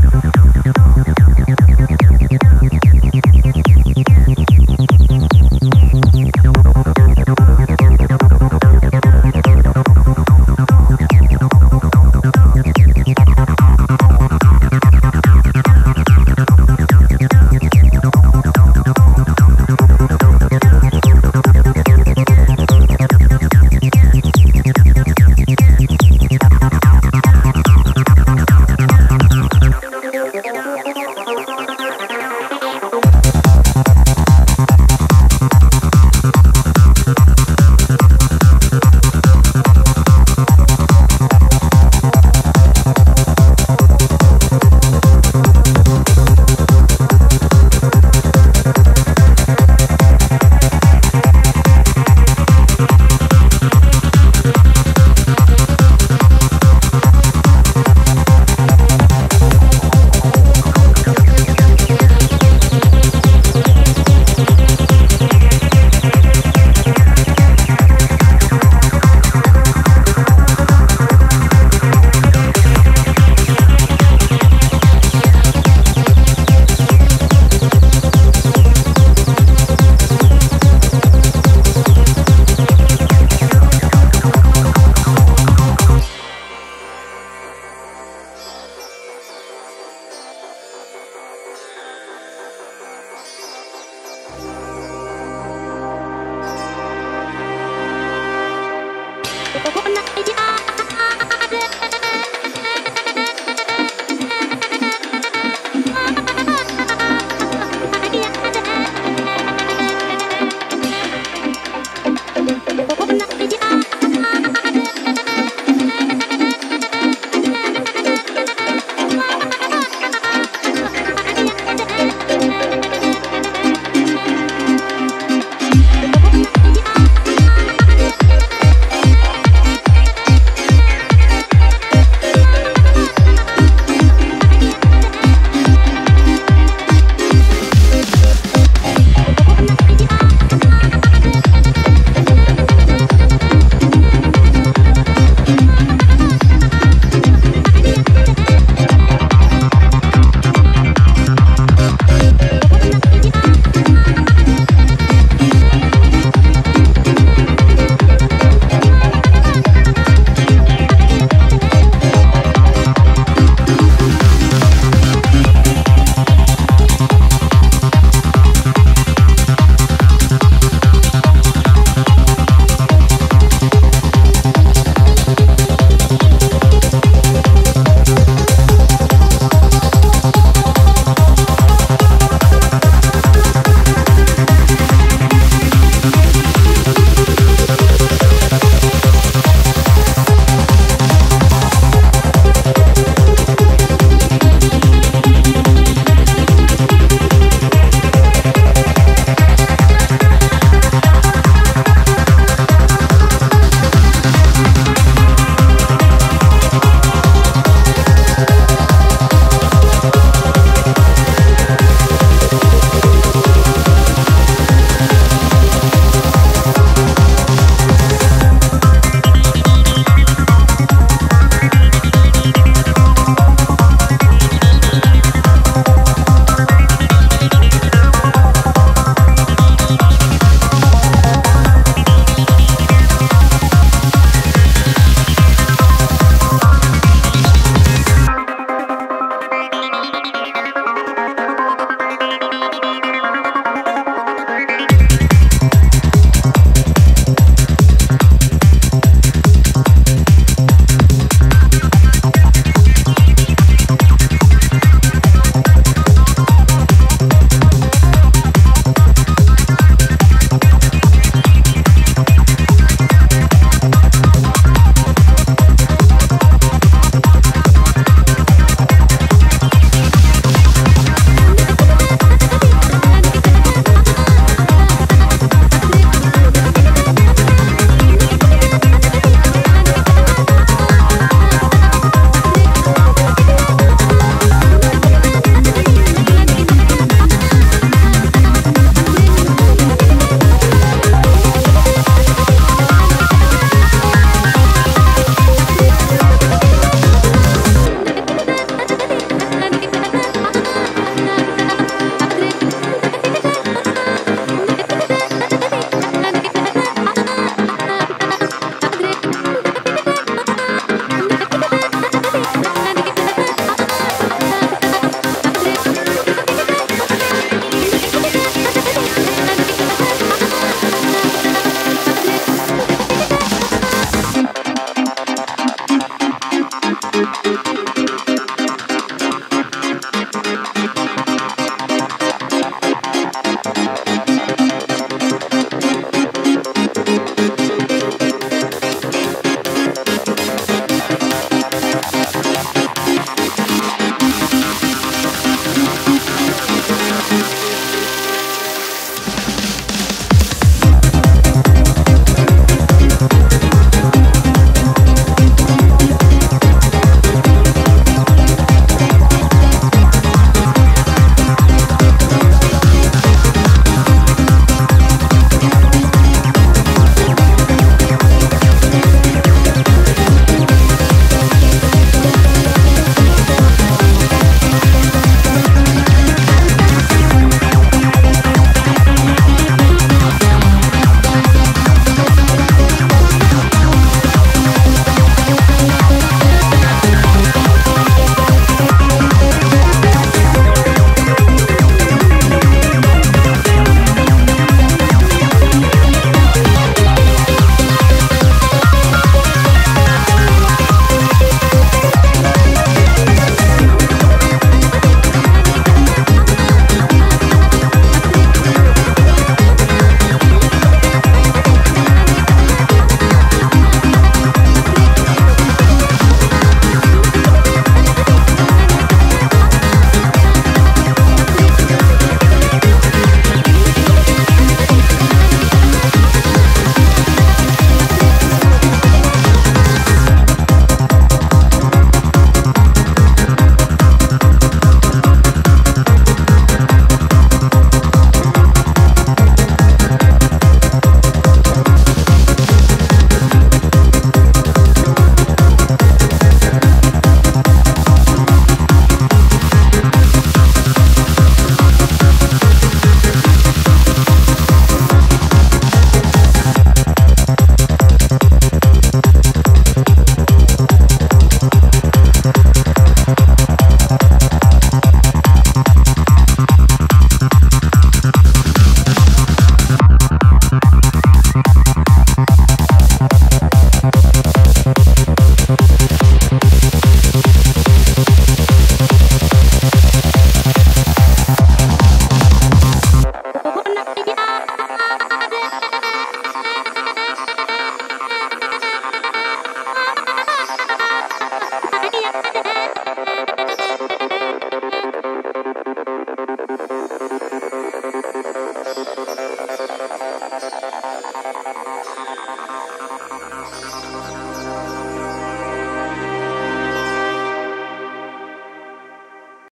Yeah.